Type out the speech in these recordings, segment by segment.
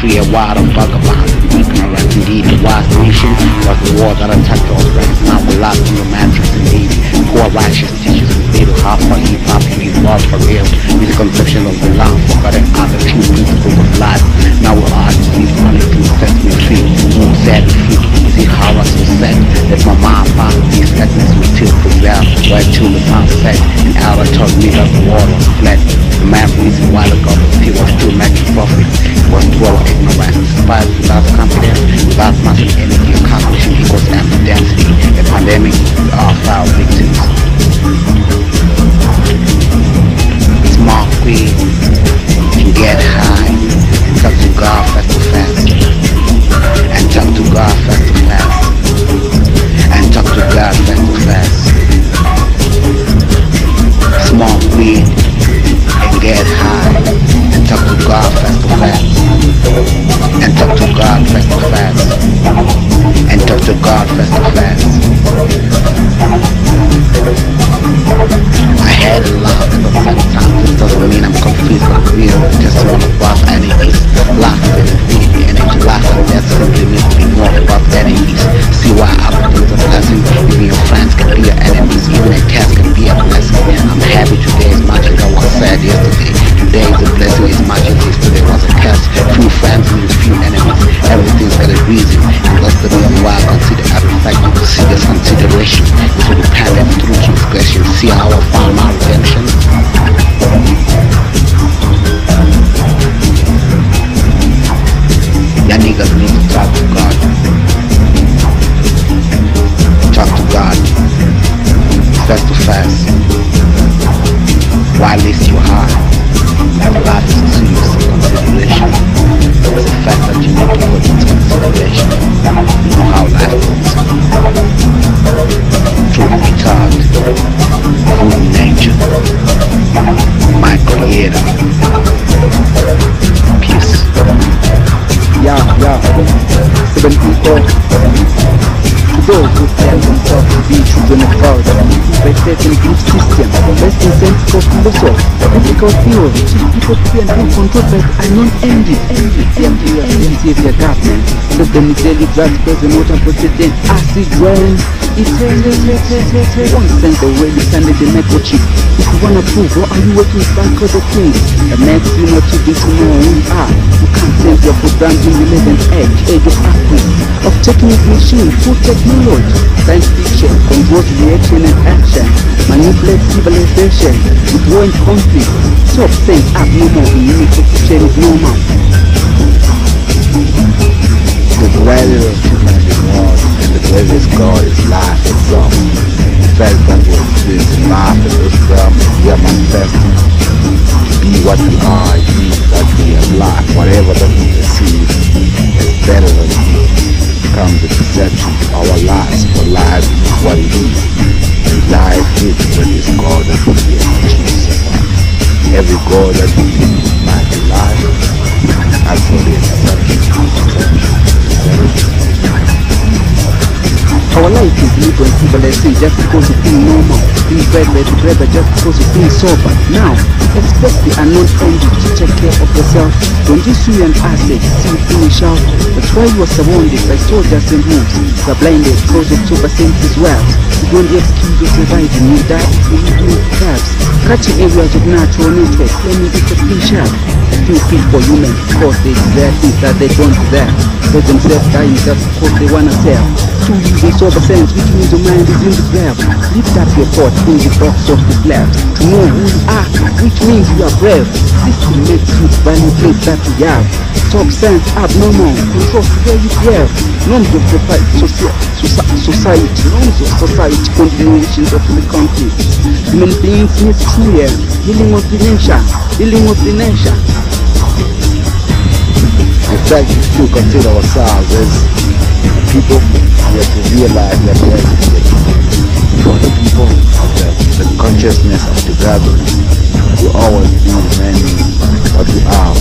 free, a wild and vagabond. Ignorant indeed, the wise nation was the war that attacked all ranks. Now we're lost in the matrix indeed. Poor righteous teachers who made half for hip hop and his love for real. Misconception of the long forgotten are the true principles of life. Now we're artists, to sesame tree. More sad and free. See how I so sad that my mom found these sadness will still prevail. Right till the sunset, and Alba told me that the water was flat. The man reason while ago, he was still making profit. Was ignorance, despite without confidence, pandemic, are foul victims. Can get high and talk to God fast to fast. And talk to God fast to fast. And talk to God fast to fast. Weed and get high and talk to God fast. And talk to God fast to fast. And talk to God fast to fast. I had a lot at the same time. This doesn't mean I'm confused or real. Just one about the reason why I consider consideration. To repent and through transgression. See how Peace. Yeah, yeah. Seven people. Those who stand themselves to be children of God, by certain belief system, based in sensical philosophy, ethical theory, people be and be controlled by unknown ending, empty savior government, let them tell you that present water president acid rain, eternity, one sense the way you send the microchip. Wanna prove, what are you working back for the thing that makes you not to to know who you are? You can't sense your programs in the 11th age, age of Aquin, of technique machine, full technology, science fiction, controls reaction and action, manipulate civilization, with war and conflict, stop saying abnormal in unity position is normal. The greatest of human is God, and the greatest God is life itself. The fact that we life in this realm is here manifesting. Be what we are, means that we have life. Whatever that we perceive is better than it becomes a perception to our lives, for life is what it is. And life is what is God that we are Every God that we might be life, actually a perception. Our life is lived on civilization just because of being normal, by the brother just because of being sober. Now, expect the unknown angel to take care of yourself. Don't you see an asset, see you finish out. That's why you are surrounded by soldiers and wolves. You are blinded because of super senses wells. You don't excuse of surviving, you die you live in crabs. Catching areas of natural nature, claiming it's a fish out. Few people human because they desire things that they don't desire. Let themselves dying just because they wanna sell. To use a sober sense, which means your mind is in the grab. Lift up your thought in the box of the. To know who you are, which means you are brave. System makes you things that you have. Talk sense abnormal, control to where you have. Norms of society, society, norms of society, continuations of the conflict. Human beings need clear, healing of the nation, healing of the nation. In fact, we still consider ourselves as people, have to realize that we are for the people of the, the consciousness of the gathering. We always be remaining what we are.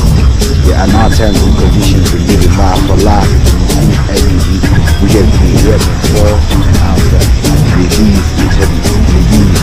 We are now terms and conditions to live life for life. And we have been here before and after. Disease, eternity.